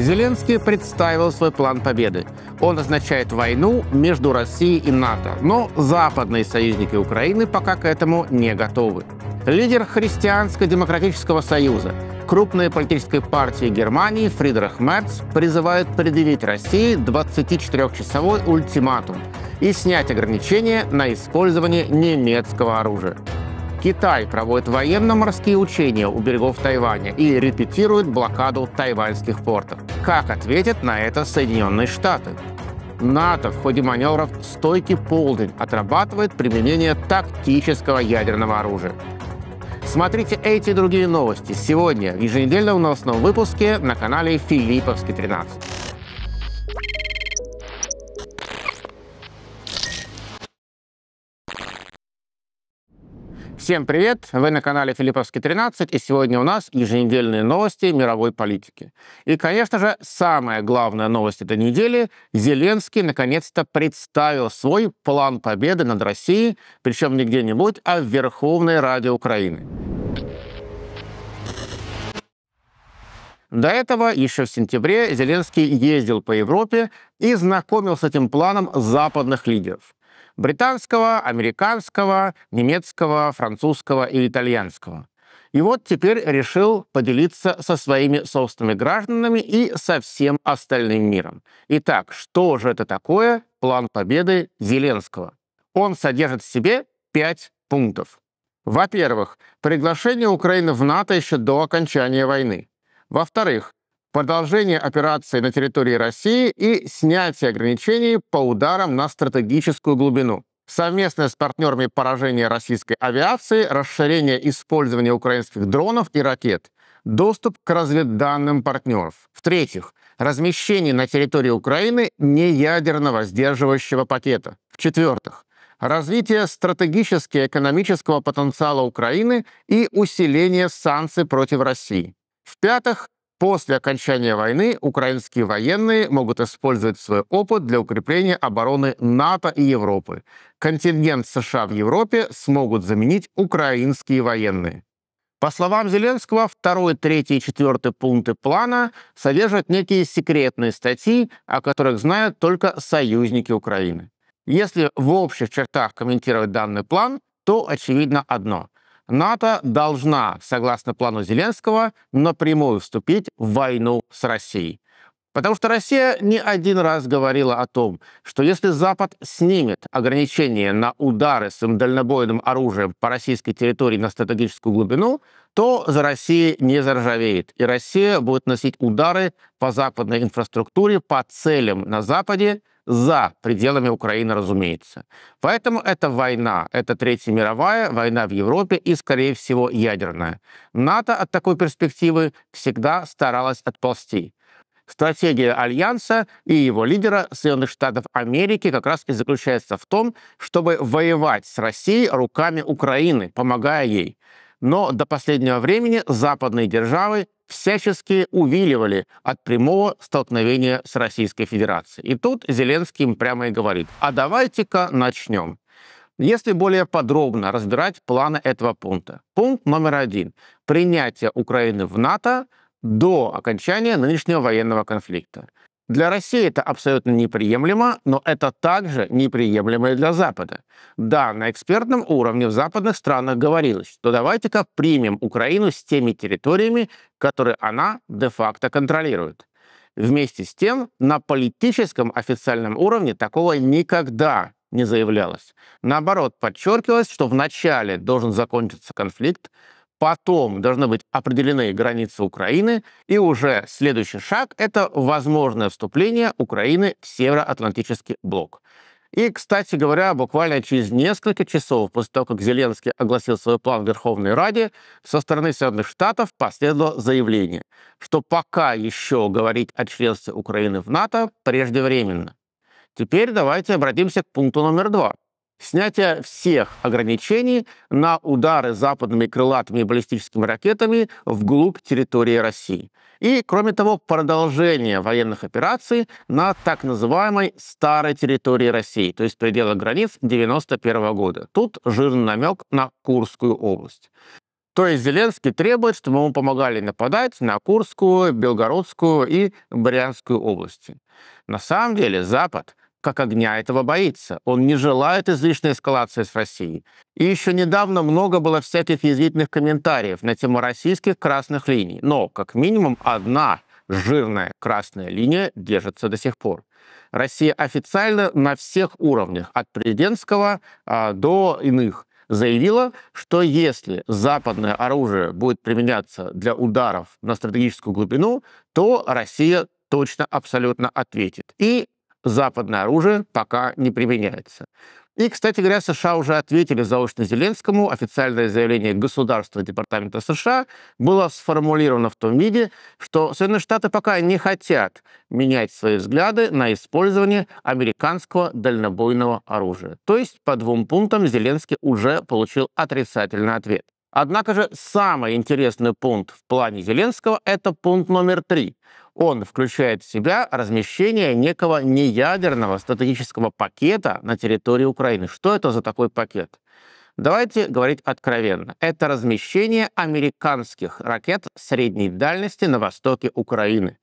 Зеленский представил свой план победы. Он означает войну между Россией и НАТО, но западные союзники Украины пока к этому не готовы. Лидер Христианско-демократического союза, крупной политической партии Германии Фридрих Мерц призывает предъявить России 24-часовой ультиматум и снять ограничения на использование немецкого оружия. Китай проводит военно-морские учения у берегов Тайваня и репетирует блокаду тайваньских портов. Как ответят на это Соединенные Штаты? НАТО в ходе маневров «Стойкий полдень» отрабатывает применение тактического ядерного оружия. Смотрите эти и другие новости сегодня в еженедельном новостном выпуске на канале Филипповский 13. Всем привет! Вы на канале Филипповский 13, и сегодня у нас еженедельные новости мировой политики. И, конечно же, самая главная новость этой недели – Зеленский наконец-то представил свой план победы над Россией, причем не где-нибудь, а в Верховной Раде Украины. До этого, еще в сентябре, Зеленский ездил по Европе и знакомил с этим планом западных лидеров британского, американского, немецкого, французского и итальянского. И вот теперь решил поделиться со своими собственными гражданами и со всем остальным миром. Итак, что же это такое план победы Зеленского? Он содержит в себе пять пунктов. Во-первых, приглашение Украины в НАТО еще до окончания войны. Во-вторых, продолжение операции на территории России и снятие ограничений по ударам на стратегическую глубину. Совместное с партнерами поражение российской авиации, расширение использования украинских дронов и ракет, доступ к разведданным партнеров. В-третьих, размещение на территории Украины неядерного сдерживающего пакета. В-четвертых, развитие стратегически экономического потенциала Украины и усиление санкций против России. В-пятых, После окончания войны украинские военные могут использовать свой опыт для укрепления обороны НАТО и Европы. Контингент США в Европе смогут заменить украинские военные. По словам Зеленского, второй, третий и четвертый пункты плана содержат некие секретные статьи, о которых знают только союзники Украины. Если в общих чертах комментировать данный план, то очевидно одно. НАТО должна, согласно плану Зеленского, напрямую вступить в войну с Россией. Потому что Россия не один раз говорила о том, что если Запад снимет ограничения на удары с дальнобойным оружием по российской территории на стратегическую глубину, то за Россией не заржавеет. И Россия будет носить удары по западной инфраструктуре, по целям на Западе, за пределами Украины, разумеется. Поэтому это война, это Третья мировая, война в Европе и, скорее всего, ядерная. НАТО от такой перспективы всегда старалась отползти. Стратегия Альянса и его лидера Соединенных Штатов Америки как раз и заключается в том, чтобы воевать с Россией руками Украины, помогая ей. Но до последнего времени западные державы всячески увиливали от прямого столкновения с Российской Федерацией. И тут Зеленский им прямо и говорит, а давайте-ка начнем. Если более подробно разбирать планы этого пункта. Пункт номер один. Принятие Украины в НАТО до окончания нынешнего военного конфликта. Для России это абсолютно неприемлемо, но это также неприемлемо и для Запада. Да, на экспертном уровне в западных странах говорилось, что давайте-ка примем Украину с теми территориями, которые она де-факто контролирует. Вместе с тем, на политическом официальном уровне такого никогда не заявлялось. Наоборот, подчеркивалось, что вначале должен закончиться конфликт, Потом должны быть определены границы Украины, и уже следующий шаг — это возможное вступление Украины в Североатлантический блок. И, кстати говоря, буквально через несколько часов после того, как Зеленский огласил свой план в Верховной Раде, со стороны Соединенных Штатов последовало заявление, что пока еще говорить о членстве Украины в НАТО преждевременно. Теперь давайте обратимся к пункту номер два — снятие всех ограничений на удары западными крылатыми баллистическими ракетами вглубь территории России. И, кроме того, продолжение военных операций на так называемой старой территории России, то есть пределах границ 1991 года. Тут жирный намек на Курскую область. То есть Зеленский требует, чтобы ему помогали нападать на Курскую, Белгородскую и Брянскую области. На самом деле Запад как огня этого боится. Он не желает излишней эскалации с Россией. И еще недавно много было всяких язвительных комментариев на тему российских красных линий. Но, как минимум, одна жирная красная линия держится до сих пор. Россия официально на всех уровнях, от президентского а, до иных, заявила, что если западное оружие будет применяться для ударов на стратегическую глубину, то Россия точно абсолютно ответит. И западное оружие пока не применяется. И, кстати говоря, США уже ответили заочно Зеленскому. Официальное заявление государства Департамента США было сформулировано в том виде, что Соединенные Штаты пока не хотят менять свои взгляды на использование американского дальнобойного оружия. То есть по двум пунктам Зеленский уже получил отрицательный ответ. Однако же самый интересный пункт в плане Зеленского – это пункт номер три. Он включает в себя размещение некого неядерного стратегического пакета на территории Украины. Что это за такой пакет? Давайте говорить откровенно. Это размещение американских ракет средней дальности на востоке Украины.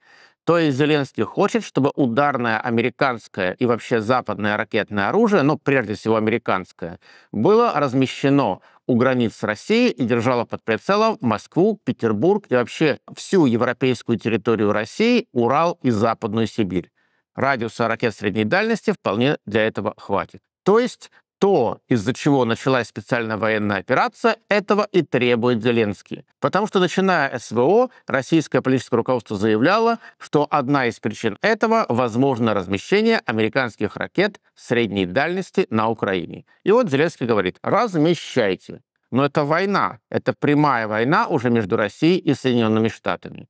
То есть Зеленский хочет, чтобы ударное американское и вообще западное ракетное оружие, но прежде всего американское, было размещено у границ России и держало под прицелом Москву, Петербург и вообще всю европейскую территорию России, Урал и Западную Сибирь. Радиуса ракет средней дальности вполне для этого хватит. То есть то, из-за чего началась специальная военная операция, этого и требует Зеленский. Потому что, начиная СВО, российское политическое руководство заявляло, что одна из причин этого – возможно размещение американских ракет средней дальности на Украине. И вот Зеленский говорит, размещайте. Но это война, это прямая война уже между Россией и Соединенными Штатами.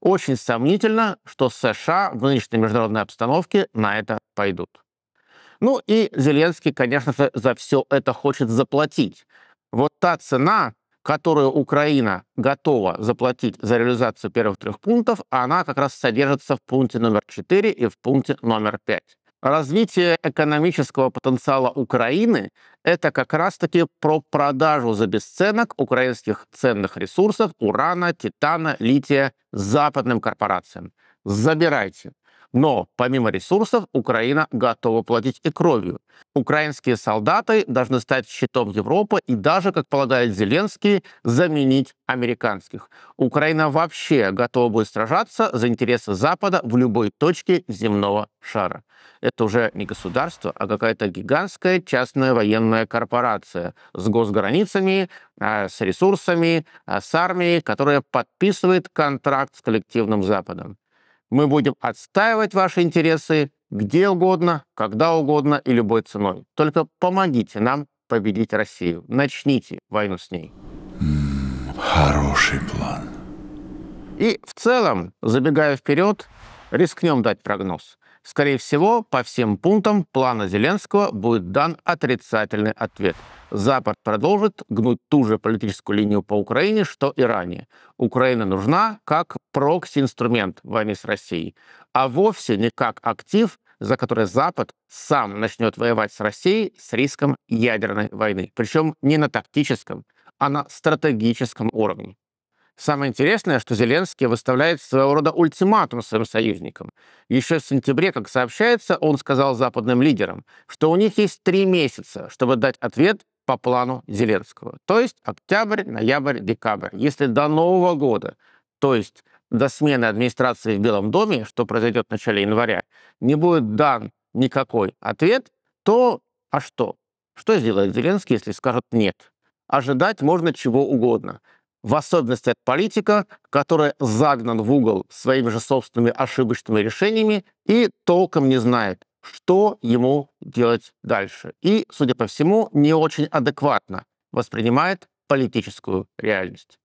Очень сомнительно, что США в нынешней международной обстановке на это пойдут. Ну и Зеленский, конечно же, за все это хочет заплатить. Вот та цена, которую Украина готова заплатить за реализацию первых трех пунктов, она как раз содержится в пункте номер 4 и в пункте номер 5. Развитие экономического потенциала Украины – это как раз-таки про продажу за бесценок украинских ценных ресурсов урана, титана, лития западным корпорациям. Забирайте. Но помимо ресурсов Украина готова платить и кровью. Украинские солдаты должны стать щитом Европы и даже, как полагает Зеленский, заменить американских. Украина вообще готова будет сражаться за интересы Запада в любой точке земного шара. Это уже не государство, а какая-то гигантская частная военная корпорация с госграницами, а, с ресурсами, а, с армией, которая подписывает контракт с коллективным Западом. Мы будем отстаивать ваши интересы где угодно, когда угодно и любой ценой. Только помогите нам победить Россию. Начните войну с ней. Хороший план. И в целом, забегая вперед, рискнем дать прогноз. Скорее всего, по всем пунктам плана Зеленского будет дан отрицательный ответ. Запад продолжит гнуть ту же политическую линию по Украине, что и ранее. Украина нужна как прокси-инструмент в войне с Россией, а вовсе не как актив, за который Запад сам начнет воевать с Россией с риском ядерной войны. Причем не на тактическом, а на стратегическом уровне. Самое интересное, что Зеленский выставляет своего рода ультиматум своим союзникам. Еще в сентябре, как сообщается, он сказал западным лидерам, что у них есть три месяца, чтобы дать ответ по плану Зеленского. То есть октябрь, ноябрь, декабрь. Если до Нового года, то есть до смены администрации в Белом доме, что произойдет в начале января, не будет дан никакой ответ, то а что? Что сделает Зеленский, если скажет «нет»? Ожидать можно чего угодно в особенности от политика, который загнан в угол своими же собственными ошибочными решениями и толком не знает, что ему делать дальше. И, судя по всему, не очень адекватно воспринимает политическую реальность.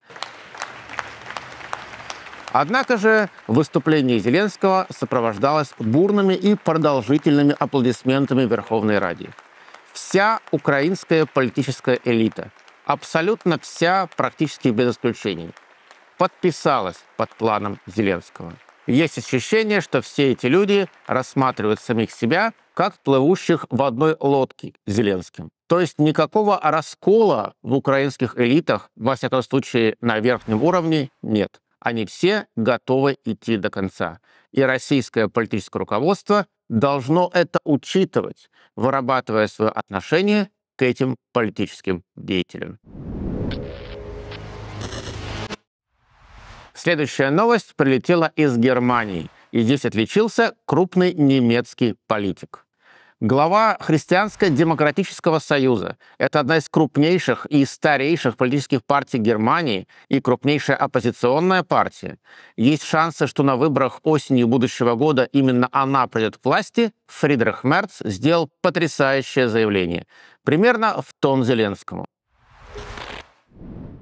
Однако же выступление Зеленского сопровождалось бурными и продолжительными аплодисментами Верховной Ради. Вся украинская политическая элита – абсолютно вся, практически без исключений, подписалась под планом Зеленского. Есть ощущение, что все эти люди рассматривают самих себя как плывущих в одной лодке с Зеленским. То есть никакого раскола в украинских элитах, во всяком случае на верхнем уровне, нет. Они все готовы идти до конца. И российское политическое руководство должно это учитывать, вырабатывая свое отношение к этим политическим деятелям. Следующая новость прилетела из Германии, и здесь отличился крупный немецкий политик. Глава Христианско-демократического союза – это одна из крупнейших и старейших политических партий Германии и крупнейшая оппозиционная партия. Есть шансы, что на выборах осенью будущего года именно она придет к власти. Фридрих Мерц сделал потрясающее заявление, примерно в тон Зеленскому.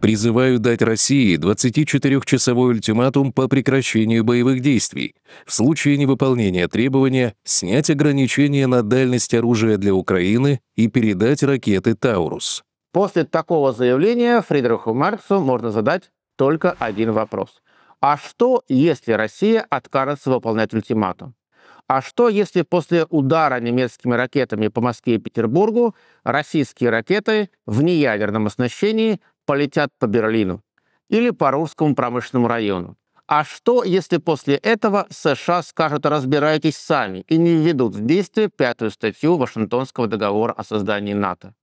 Призываю дать России 24-часовой ультиматум по прекращению боевых действий. В случае невыполнения требования снять ограничения на дальность оружия для Украины и передать ракеты «Таурус». После такого заявления Фридриху Марксу можно задать только один вопрос. А что, если Россия откажется выполнять ультиматум? А что, если после удара немецкими ракетами по Москве и Петербургу российские ракеты в неядерном оснащении полетят по Берлину или по Русскому промышленному району. А что, если после этого США скажут «разбирайтесь сами» и не введут в действие пятую статью Вашингтонского договора о создании НАТО?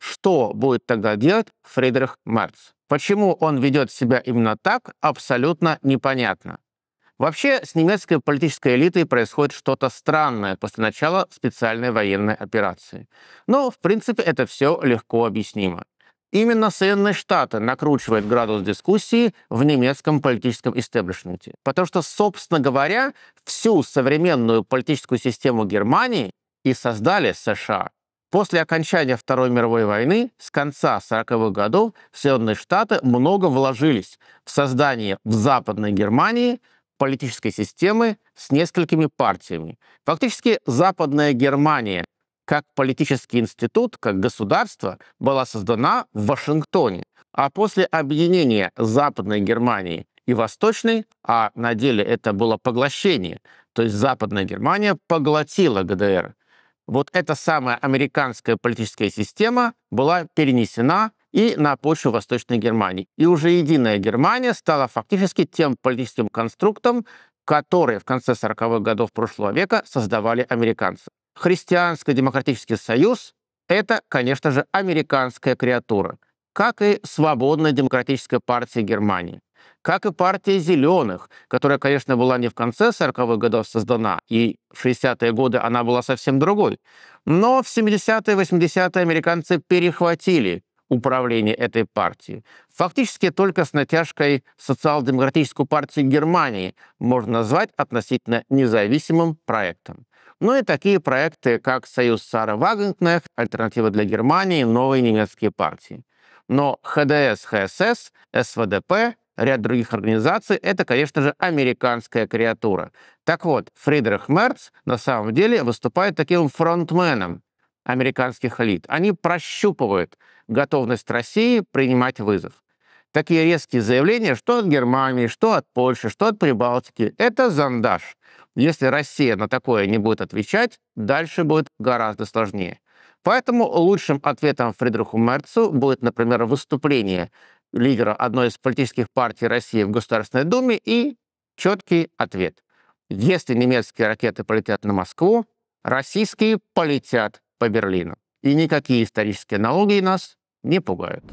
Что будет тогда делать Фридрих Мерц? Почему он ведет себя именно так, абсолютно непонятно. Вообще, с немецкой политической элитой происходит что-то странное после начала специальной военной операции. Но, в принципе, это все легко объяснимо. Именно Соединенные Штаты накручивают градус дискуссии в немецком политическом истеблишменте. Потому что, собственно говоря, всю современную политическую систему Германии и создали США. После окончания Второй мировой войны с конца 40-х годов Соединенные Штаты много вложились в создание в Западной Германии политической системы с несколькими партиями. Фактически Западная Германия как политический институт, как государство была создана в Вашингтоне. А после объединения Западной Германии и Восточной, а на деле это было поглощение, то есть Западная Германия поглотила ГДР, вот эта самая американская политическая система была перенесена и на почву Восточной Германии. И уже единая Германия стала фактически тем политическим конструктом, который в конце 40-х годов прошлого века создавали американцы. Христианско-демократический союз — это, конечно же, американская креатура, как и Свободная демократическая партия Германии, как и партия «Зеленых», которая, конечно, была не в конце 40-х годов создана, и в 60-е годы она была совсем другой. Но в 70-е и 80-е американцы перехватили управление этой партией. Фактически только с натяжкой социал-демократическую партию Германии можно назвать относительно независимым проектом. Ну и такие проекты, как «Союз Сара Вагенкнехт», «Альтернатива для Германии», «Новые немецкие партии». Но ХДС, ХСС, СВДП, ряд других организаций — это, конечно же, американская креатура. Так вот, Фридрих Мерц на самом деле выступает таким фронтменом американских элит. Они прощупывают готовность России принимать вызов. Такие резкие заявления, что от Германии, что от Польши, что от Прибалтики — это зондаж. Если Россия на такое не будет отвечать, дальше будет гораздо сложнее. Поэтому лучшим ответом Фридриху Мерцу будет, например, выступление лидера одной из политических партий России в Государственной Думе и четкий ответ. Если немецкие ракеты полетят на Москву, российские полетят по Берлину. И никакие исторические аналогии нас не пугают.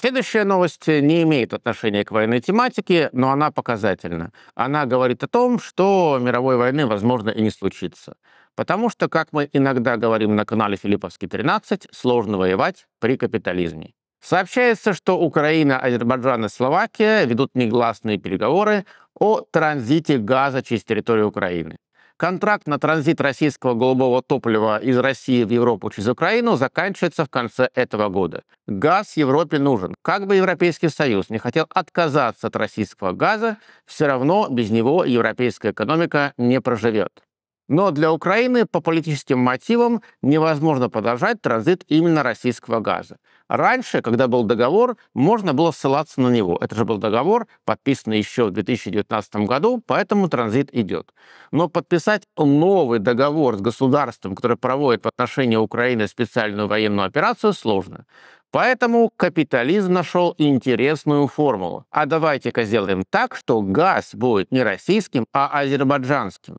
Следующая новость не имеет отношения к военной тематике, но она показательна. Она говорит о том, что мировой войны, возможно, и не случится. Потому что, как мы иногда говорим на канале Филипповский 13, сложно воевать при капитализме. Сообщается, что Украина, Азербайджан и Словакия ведут негласные переговоры о транзите газа через территорию Украины. Контракт на транзит российского голубого топлива из России в Европу через Украину заканчивается в конце этого года. Газ Европе нужен. Как бы Европейский Союз не хотел отказаться от российского газа, все равно без него европейская экономика не проживет. Но для Украины по политическим мотивам невозможно продолжать транзит именно российского газа. Раньше, когда был договор, можно было ссылаться на него. Это же был договор, подписанный еще в 2019 году, поэтому транзит идет. Но подписать новый договор с государством, которое проводит в отношении Украины специальную военную операцию, сложно. Поэтому капитализм нашел интересную формулу. А давайте-ка сделаем так, что газ будет не российским, а азербайджанским.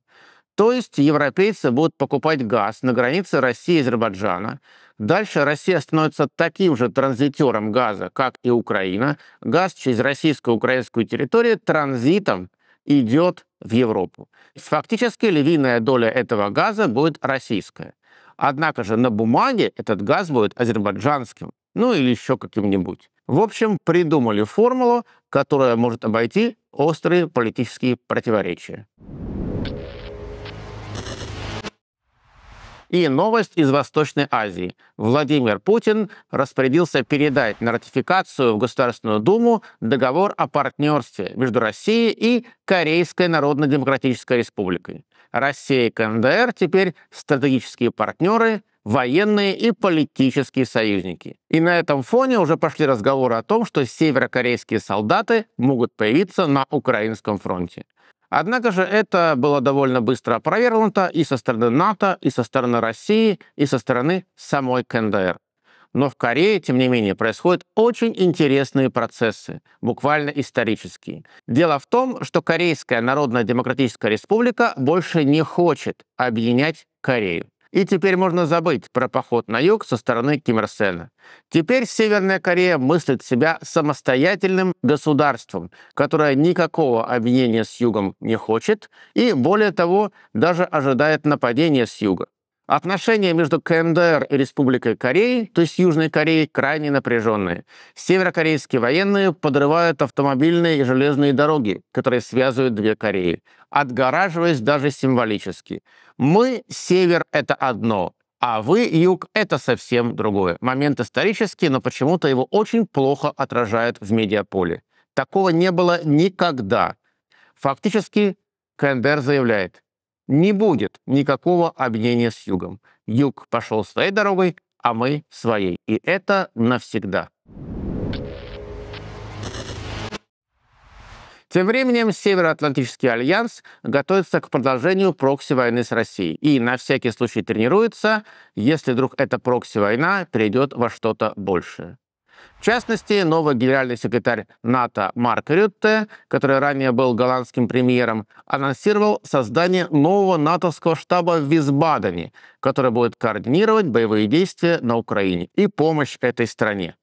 То есть европейцы будут покупать газ на границе России и Азербайджана. Дальше Россия становится таким же транзитером газа, как и Украина. Газ через российско-украинскую территорию транзитом идет в Европу. Фактически львиная доля этого газа будет российская. Однако же на бумаге этот газ будет азербайджанским, ну или еще каким-нибудь. В общем, придумали формулу, которая может обойти острые политические противоречия. И новость из Восточной Азии. Владимир Путин распорядился передать на ратификацию в Государственную Думу договор о партнерстве между Россией и Корейской Народно-Демократической Республикой. Россия и КНДР теперь стратегические партнеры, военные и политические союзники. И на этом фоне уже пошли разговоры о том, что северокорейские солдаты могут появиться на украинском фронте. Однако же это было довольно быстро опровергнуто и со стороны НАТО, и со стороны России, и со стороны самой КНДР. Но в Корее, тем не менее, происходят очень интересные процессы, буквально исторические. Дело в том, что Корейская Народно-Демократическая Республика больше не хочет объединять Корею. И теперь можно забыть про поход на юг со стороны Ким Ир Сена. Теперь Северная Корея мыслит себя самостоятельным государством, которое никакого объединения с югом не хочет и, более того, даже ожидает нападения с юга. Отношения между КНДР и Республикой Кореи, то есть Южной Кореей, крайне напряженные. Северокорейские военные подрывают автомобильные и железные дороги, которые связывают две Кореи, отгораживаясь даже символически. Мы, Север, это одно, а вы, Юг, это совсем другое. Момент исторический, но почему-то его очень плохо отражают в медиаполе. Такого не было никогда. Фактически КНДР заявляет, не будет никакого объединения с Югом. Юг пошел своей дорогой, а мы своей. И это навсегда. Тем временем Североатлантический альянс готовится к продолжению прокси-войны с Россией и на всякий случай тренируется, если вдруг эта прокси-война перейдет во что-то большее. В частности, новый генеральный секретарь НАТО Марк Рютте, который ранее был голландским премьером, анонсировал создание нового натовского штаба в Висбадене, который будет координировать боевые действия на Украине и помощь этой стране.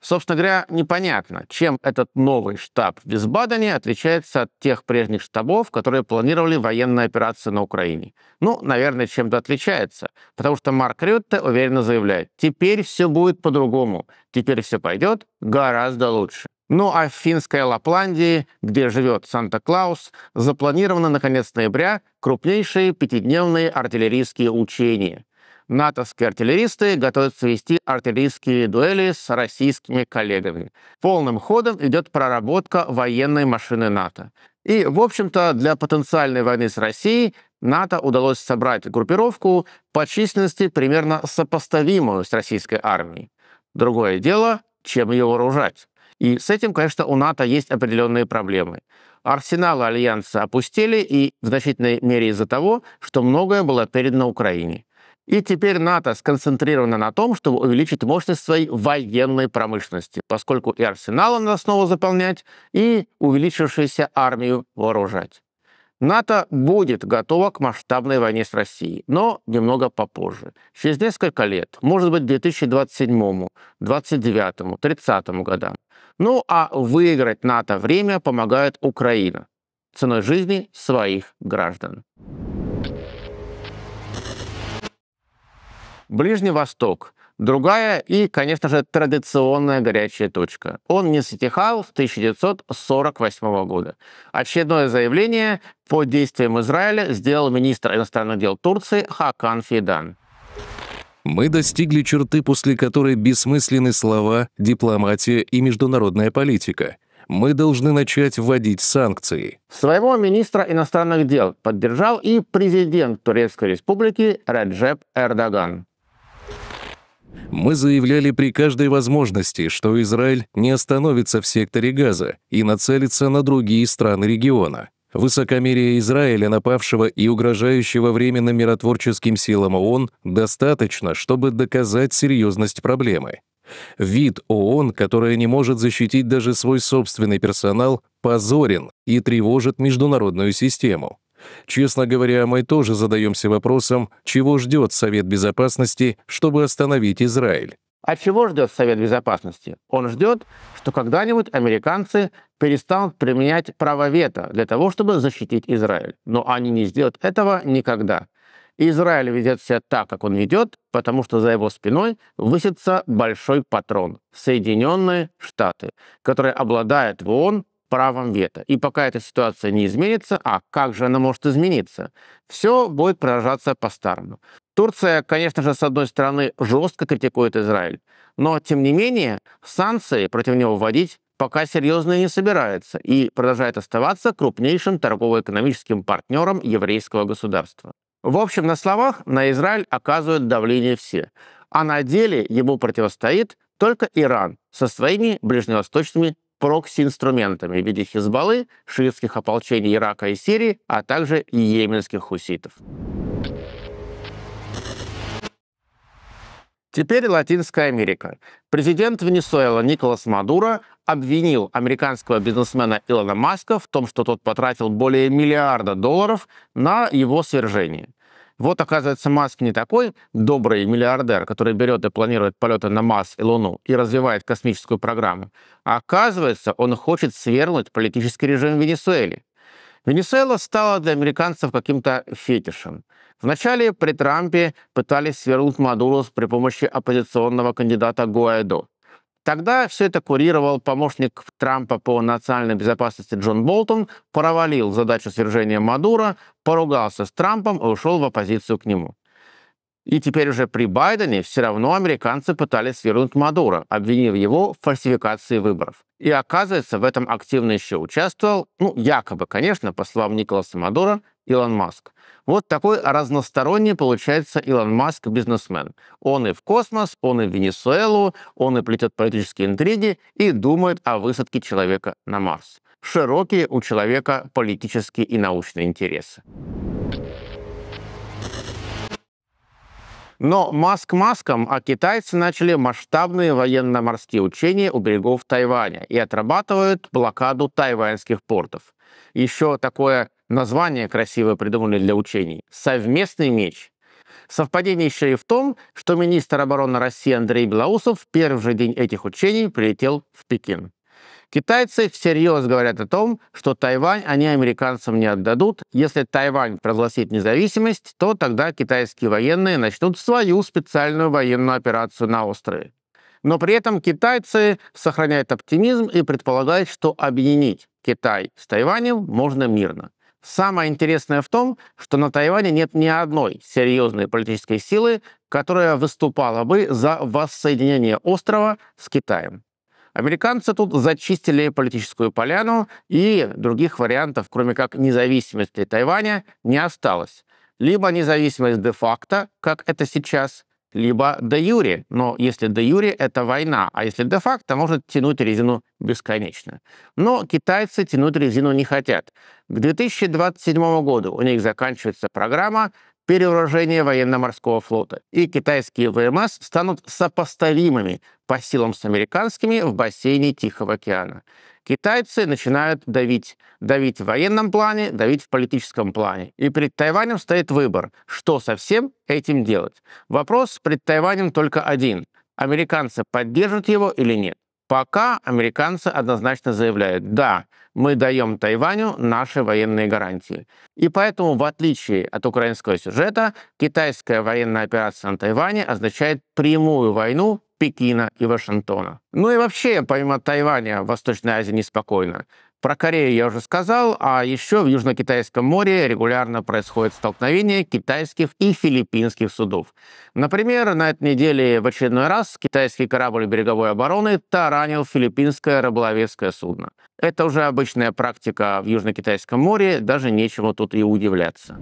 Собственно говоря, непонятно, чем этот новый штаб в Висбадене отличается от тех прежних штабов, которые планировали военные операции на Украине. Ну, наверное, чем-то отличается, потому что Марк Рютте уверенно заявляет, теперь все будет по-другому, теперь все пойдет гораздо лучше. Ну а в финской Лапландии, где живет Санта-Клаус, запланировано на конец ноября крупнейшие пятидневные артиллерийские учения – натовские артиллеристы готовятся вести артиллерийские дуэли с российскими коллегами. Полным ходом идет проработка военной машины НАТО. И, в общем-то, для потенциальной войны с Россией НАТО удалось собрать группировку по численности примерно сопоставимую с российской армией. Другое дело, чем ее вооружать. И с этим, конечно, у НАТО есть определенные проблемы. Арсеналы Альянса опустили, и в значительной мере из-за того, что многое было передано Украине. И теперь НАТО сконцентрировано на том, чтобы увеличить мощность своей военной промышленности, поскольку и арсенал надо снова заполнять, и увеличившуюся армию вооружать. НАТО будет готово к масштабной войне с Россией, но немного попозже. Через несколько лет, может быть, 2027, 2029, 30 годам. Ну а выиграть НАТО время помогает Украина ценой жизни своих граждан. Ближний Восток. Другая и, конечно же, традиционная горячая точка. Он не затихал с 1948 года. Очередное заявление по действиям Израиля сделал министр иностранных дел Турции Хакан Фидан. Мы достигли черты, после которой бессмысленны слова, дипломатия и международная политика. Мы должны начать вводить санкции. Своего министра иностранных дел поддержал и президент Турецкой республики Реджеп Эрдоган. Мы заявляли при каждой возможности, что Израиль не остановится в секторе Газа и нацелится на другие страны региона. Высокомерие Израиля, напавшего и угрожающего временно миротворческим силам ООН, достаточно, чтобы доказать серьезность проблемы. Вид ООН, которая не может защитить даже свой собственный персонал, позорен и тревожит международную систему. Честно говоря, мы тоже задаемся вопросом, чего ждет Совет Безопасности, чтобы остановить Израиль. А чего ждет Совет Безопасности? Он ждет, что когда-нибудь американцы перестанут применять право вето для того, чтобы защитить Израиль. Но они не сделают этого никогда. Израиль ведет себя так, как он ведет, потому что за его спиной высится большой патрон – Соединенные Штаты, который обладает в ООН правом вето. И пока эта ситуация не изменится, а как же она может измениться? Все будет продолжаться по-старому. Турция, конечно же, с одной стороны, жестко критикует Израиль, но, тем не менее, санкции против него вводить пока серьезно не собирается и продолжает оставаться крупнейшим торгово-экономическим партнером еврейского государства. В общем, на словах на Израиль оказывают давление все, а на деле ему противостоит только Иран со своими ближневосточными прокси-инструментами в виде Хизбаллы, шиитских ополчений Ирака и Сирии, а также йеменских хуситов. Теперь Латинская Америка. Президент Венесуэлы Николас Мадуро обвинил американского бизнесмена Илона Маска в том, что тот потратил более миллиарда долларов на его свержение. Вот, оказывается, Маск не такой добрый миллиардер, который берет и планирует полеты на Марс и Луну и развивает космическую программу. А оказывается, он хочет свергнуть политический режим в Венесуэле. Венесуэла стала для американцев каким-то фетишем. Вначале при Трампе пытались свергнуть Мадуру при помощи оппозиционного кандидата Гуайдо. Тогда все это курировал помощник Трампа по национальной безопасности Джон Болтон, провалил задачу свержения Мадура, поругался с Трампом и ушел в оппозицию к нему. И теперь уже при Байдене все равно американцы пытались свергнуть Мадура, обвинив его в фальсификации выборов. И оказывается, в этом активно еще участвовал, ну, якобы, конечно, по словам Николаса Мадура, Илон Маск. Вот такой разносторонний получается Илон Маск бизнесмен. Он и в космос, он и в Венесуэлу, он и плетет политические интриги и думает о высадке человека на Марс. Широкие у человека политические и научные интересы. Но Маск Маском, а китайцы начали масштабные военно-морские учения у берегов Тайваня и отрабатывают блокаду тайваньских портов. Еще такое название красивое придумали для учений – «Совместный меч». Совпадение еще и в том, что министр обороны России Андрей Белоусов в первый же день этих учений прилетел в Пекин. Китайцы всерьез говорят о том, что Тайвань они американцам не отдадут. Если Тайвань прогласит независимость, то тогда китайские военные начнут свою специальную военную операцию на острове. Но при этом китайцы сохраняют оптимизм и предполагают, что объединить Китай с Тайванем можно мирно. Самое интересное в том, что на Тайване нет ни одной серьезной политической силы, которая выступала бы за воссоединение острова с Китаем. Американцы тут зачистили политическую поляну, и других вариантов, кроме как независимости Тайваня, не осталось. Либо независимость де-факто, как это сейчас, либо де юре. Но если де юре — это война, а если де-факто, может тянуть резину бесконечно. Но китайцы тянуть резину не хотят. К 2027 году у них заканчивается программа перевооружения военно-морского флота, и китайские ВМС станут сопоставимыми по силам с американскими в бассейне Тихого океана китайцы начинают давить. Давить в военном плане, давить в политическом плане. И перед Тайванем стоит выбор, что со всем этим делать. Вопрос перед Тайванем только один. Американцы поддержат его или нет? Пока американцы однозначно заявляют, да, мы даем Тайваню наши военные гарантии. И поэтому, в отличие от украинского сюжета, китайская военная операция на Тайване означает прямую войну Пекина и Вашингтона. Ну и вообще, помимо Тайваня, в Восточной Азии неспокойно. Про Корею я уже сказал, а еще в Южно-Китайском море регулярно происходит столкновение китайских и филиппинских судов. Например, на этой неделе в очередной раз китайский корабль береговой обороны таранил филиппинское рыболовецкое судно. Это уже обычная практика в Южно-Китайском море, даже нечему тут и удивляться.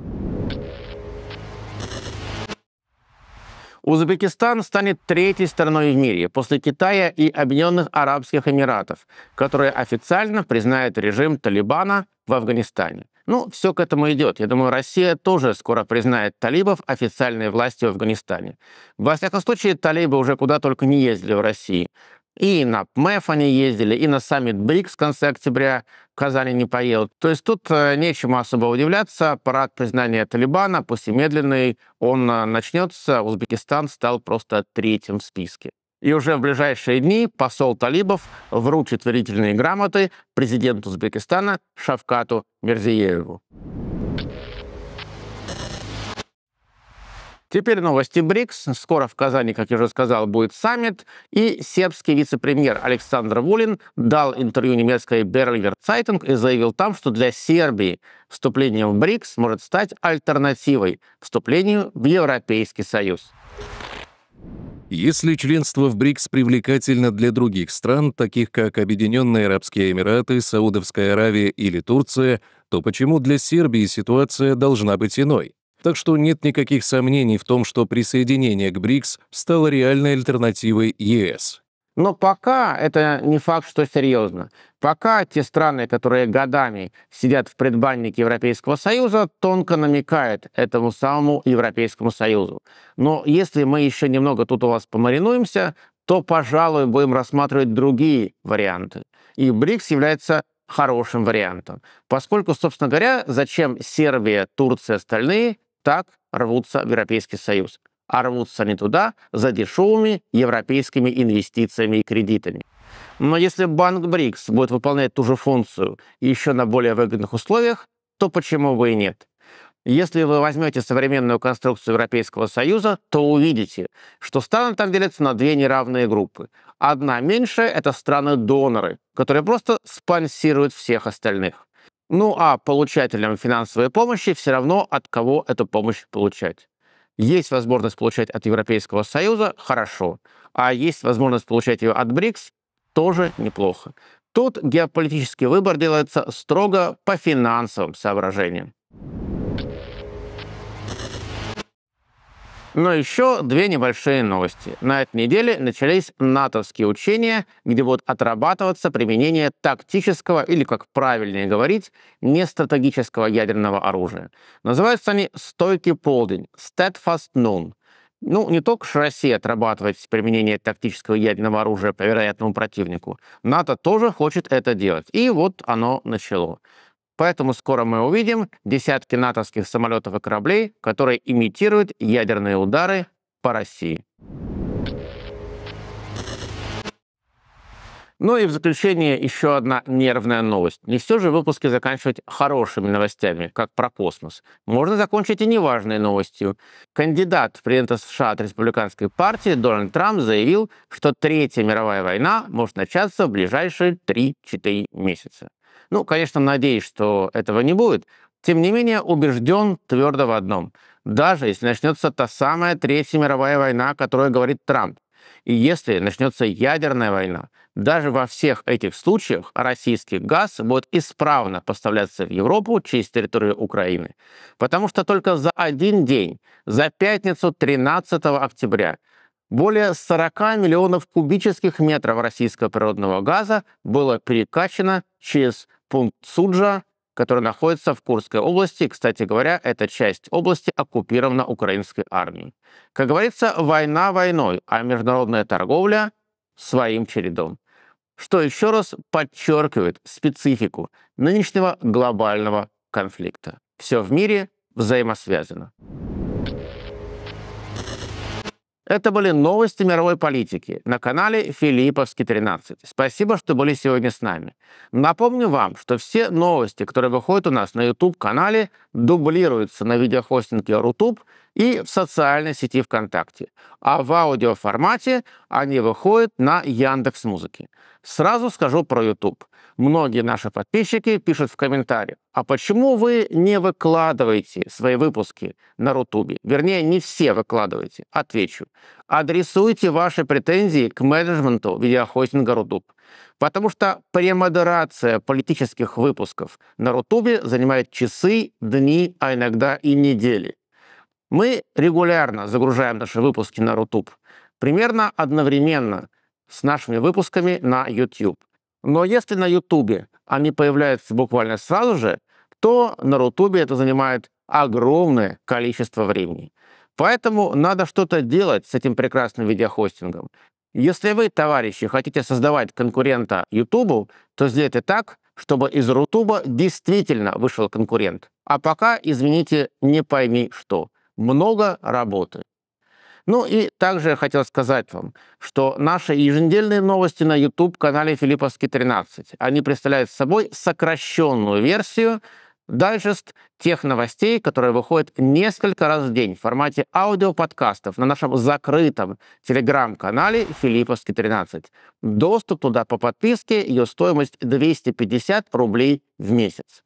Узбекистан станет третьей страной в мире после Китая и Объединенных Арабских Эмиратов, которые официально признают режим Талибана в Афганистане. Ну, все к этому идет. Я думаю, Россия тоже скоро признает талибов официальной властью в Афганистане. Во всяком случае, талибы уже куда только не ездили в России. И на ПМЭФ они ездили, и на саммит БРИКС в конце октября в Казани не поел. То есть тут э, нечему особо удивляться. Парад признания Талибана, пусть и медленный, он э, начнется. Узбекистан стал просто третьим в списке. И уже в ближайшие дни посол талибов вручит верительные грамоты президенту Узбекистана Шавкату Мерзиееву. Теперь новости БРИКС. Скоро в Казани, как я уже сказал, будет саммит. И сербский вице-премьер Александр Вулин дал интервью немецкой Berliner Zeitung и заявил там, что для Сербии вступление в БРИКС может стать альтернативой вступлению в Европейский Союз. Если членство в БРИКС привлекательно для других стран, таких как Объединенные Арабские Эмираты, Саудовская Аравия или Турция, то почему для Сербии ситуация должна быть иной? Так что нет никаких сомнений в том, что присоединение к БРИКС стало реальной альтернативой ЕС. Но пока это не факт, что серьезно. Пока те страны, которые годами сидят в предбаннике Европейского Союза, тонко намекают этому самому Европейскому Союзу. Но если мы еще немного тут у вас помаринуемся, то, пожалуй, будем рассматривать другие варианты. И БРИКС является хорошим вариантом. Поскольку, собственно говоря, зачем Сербия, Турция, остальные так рвутся в Европейский Союз. А рвутся они туда за дешевыми европейскими инвестициями и кредитами. Но если банк БРИКС будет выполнять ту же функцию еще на более выгодных условиях, то почему бы и нет? Если вы возьмете современную конструкцию Европейского Союза, то увидите, что страны там делятся на две неравные группы. Одна меньшая — это страны-доноры, которые просто спонсируют всех остальных. Ну а получателям финансовой помощи все равно от кого эту помощь получать. Есть возможность получать от Европейского Союза – хорошо. А есть возможность получать ее от БРИКС – тоже неплохо. Тут геополитический выбор делается строго по финансовым соображениям. Но еще две небольшие новости. На этой неделе начались натовские учения, где будут отрабатываться применение тактического, или, как правильнее говорить, нестратегического ядерного оружия. Называются они «Стойкий полдень» — «Steadfast Noon». Ну, не только же Россия отрабатывает применение тактического ядерного оружия по вероятному противнику. НАТО тоже хочет это делать. И вот оно начало. Поэтому скоро мы увидим десятки натовских самолетов и кораблей, которые имитируют ядерные удары по России. Ну и в заключение еще одна нервная новость. Не все же выпуски заканчивать хорошими новостями, как про космос. Можно закончить и неважной новостью. Кандидат в президента США от республиканской партии Дональд Трамп заявил, что Третья мировая война может начаться в ближайшие 3-4 месяца. Ну, конечно, надеюсь, что этого не будет. Тем не менее, убежден твердо в одном. Даже если начнется та самая Третья мировая война, о которой говорит Трамп, и если начнется ядерная война, даже во всех этих случаях российский газ будет исправно поставляться в Европу через территорию Украины. Потому что только за один день, за пятницу 13 октября, более 40 миллионов кубических метров российского природного газа было перекачано через пункт Суджа, который находится в Курской области. Кстати говоря, эта часть области оккупирована украинской армией. Как говорится, война войной, а международная торговля своим чередом. Что еще раз подчеркивает специфику нынешнего глобального конфликта. Все в мире взаимосвязано. Это были новости мировой политики на канале Филипповский 13. Спасибо, что были сегодня с нами. Напомню вам, что все новости, которые выходят у нас на YouTube-канале, дублируются на видеохостинге Рутуб и в социальной сети ВКонтакте. А в аудиоформате они выходят на Яндекс Музыке. Сразу скажу про YouTube. Многие наши подписчики пишут в комментариях, а почему вы не выкладываете свои выпуски на Рутубе? Вернее, не все выкладываете. Отвечу. Адресуйте ваши претензии к менеджменту видеохостинга Рутуб. Потому что премодерация политических выпусков на Рутубе занимает часы, дни, а иногда и недели. Мы регулярно загружаем наши выпуски на Рутуб, примерно одновременно с нашими выпусками на YouTube. Но если на YouTube они появляются буквально сразу же, то на Рутубе это занимает огромное количество времени. Поэтому надо что-то делать с этим прекрасным видеохостингом. Если вы, товарищи, хотите создавать конкурента YouTube, то сделайте так, чтобы из Рутуба действительно вышел конкурент. А пока, извините, не пойми что. Много работы. Ну и также я хотел сказать вам, что наши еженедельные новости на YouTube-канале Филипповский 13, они представляют собой сокращенную версию дайджест тех новостей, которые выходят несколько раз в день в формате аудиоподкастов на нашем закрытом телеграм-канале Филипповский 13. Доступ туда по подписке, ее стоимость 250 рублей в месяц.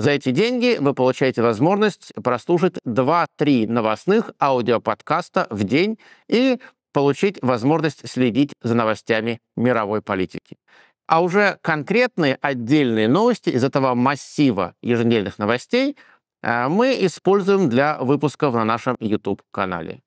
За эти деньги вы получаете возможность прослушать 2-3 новостных аудиоподкаста в день и получить возможность следить за новостями мировой политики. А уже конкретные отдельные новости из этого массива еженедельных новостей э, мы используем для выпусков на нашем YouTube-канале.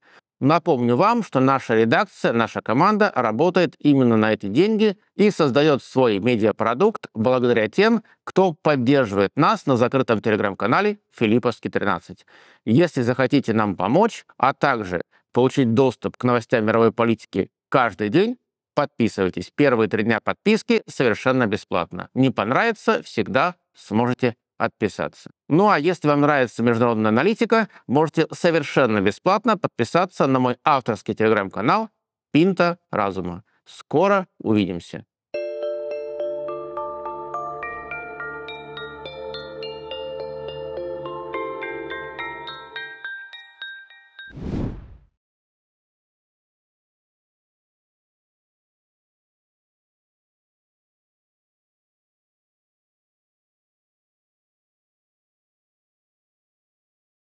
Напомню вам, что наша редакция, наша команда работает именно на эти деньги и создает свой медиапродукт благодаря тем, кто поддерживает нас на закрытом телеграм-канале Филипповский 13. Если захотите нам помочь, а также получить доступ к новостям мировой политики каждый день, подписывайтесь. Первые три дня подписки совершенно бесплатно. Не понравится, всегда сможете отписаться. Ну а если вам нравится международная аналитика, можете совершенно бесплатно подписаться на мой авторский телеграм-канал «Пинта разума». Скоро увидимся.